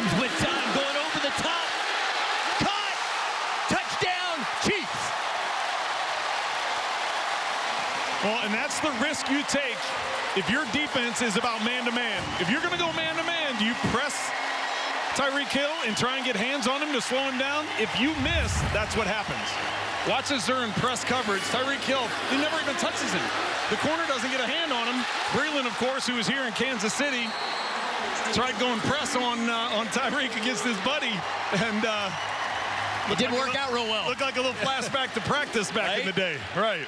With time going over the top. Caught! Touchdown, Chiefs! Well, and that's the risk you take if your defense is about man-to-man. -man. If you're going to go man-to-man, -man, you press Tyreek Hill and try and get hands on him to slow him down? If you miss, that's what happens. Watch as they're in press coverage. Tyreek Hill, he never even touches him. The corner doesn't get a hand on him. Breeland, of course, who is here in Kansas City, tried going press on uh, Tyreek against his buddy, and uh, it didn't like work little, out real well. Looked like a little flashback to practice back right? in the day. Right.